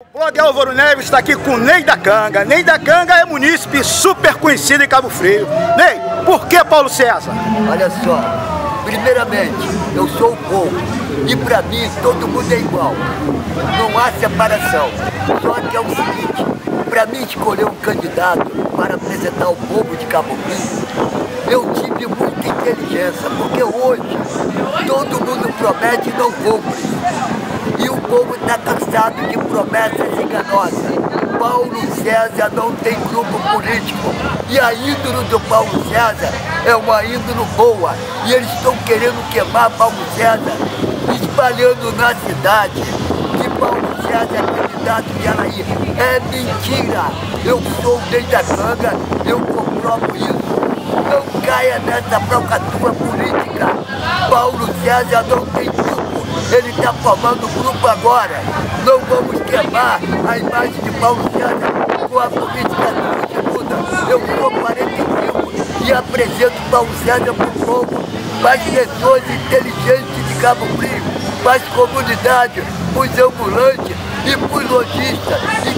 O blog Álvaro Neves está aqui com Ney da Canga. Ney da Canga é munícipe super conhecido em Cabo Frio. Ney, por que Paulo César? Olha só, primeiramente, eu sou o povo e para mim todo mundo é igual. Não há separação. Só que é o seguinte, para mim escolher um candidato para apresentar o povo de Cabo Frio, eu tive muita inteligência, porque hoje todo mundo promete e não cumpre. Povo está cansado de promessas enganosas. Paulo César não tem grupo político. E a índole do Paulo César é uma índole boa. E eles estão querendo queimar Paulo César, espalhando na cidade que Paulo César é candidato de Araí. É mentira. Eu sou desde a canga, eu comprovo isso. Não caia nessa procatua política. Paulo César não tem ele está formando um grupo agora. Não vamos queimar a imagem de Paulo César com a política que muda. Eu sou 45 e apresento Paulo César para o povo, para as pessoas inteligentes de Cabo Frio, para as comunidades, para os ambulantes e para os lojistas.